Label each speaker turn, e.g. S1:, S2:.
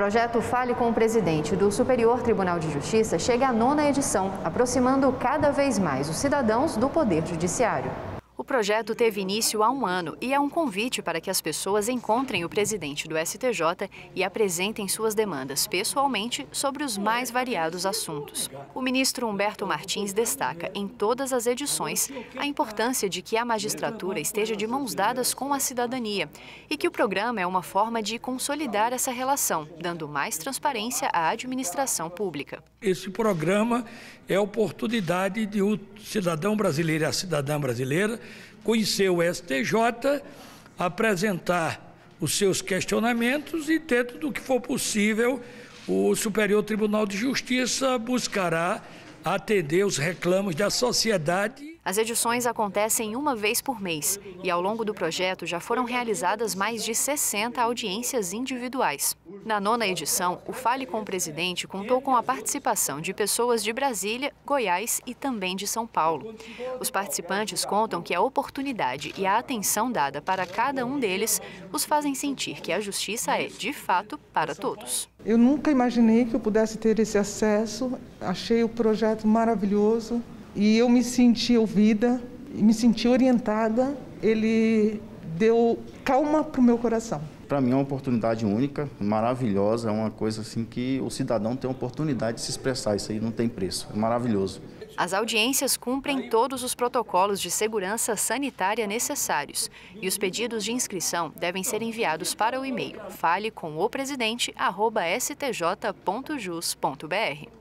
S1: projeto Fale com o Presidente do Superior Tribunal de Justiça chega à nona edição, aproximando cada vez mais os cidadãos do Poder Judiciário.
S2: O projeto teve início há um ano e é um convite para que as pessoas encontrem o presidente do STJ e apresentem suas demandas pessoalmente sobre os mais variados assuntos. O ministro Humberto Martins destaca em todas as edições a importância de que a magistratura esteja de mãos dadas com a cidadania e que o programa é uma forma de consolidar essa relação, dando mais transparência à administração pública.
S3: Esse programa é a oportunidade de o cidadão brasileiro e a cidadã brasileira conhecer o STJ, apresentar os seus questionamentos e, dentro do que for possível, o Superior Tribunal de Justiça buscará atender os reclamos da sociedade
S2: as edições acontecem uma vez por mês e, ao longo do projeto, já foram realizadas mais de 60 audiências individuais. Na nona edição, o Fale com o Presidente contou com a participação de pessoas de Brasília, Goiás e também de São Paulo. Os participantes contam que a oportunidade e a atenção dada para cada um deles os fazem sentir que a justiça é, de fato, para todos.
S4: Eu nunca imaginei que eu pudesse ter esse acesso, achei o projeto maravilhoso e eu me senti ouvida, me senti orientada. Ele deu calma para o meu coração.
S5: Para mim é uma oportunidade única, maravilhosa, é uma coisa assim que o cidadão tem a oportunidade de se expressar, isso aí não tem preço, é maravilhoso.
S2: As audiências cumprem todos os protocolos de segurança sanitária necessários e os pedidos de inscrição devem ser enviados para o e-mail falecomopresidente@stj.jus.br.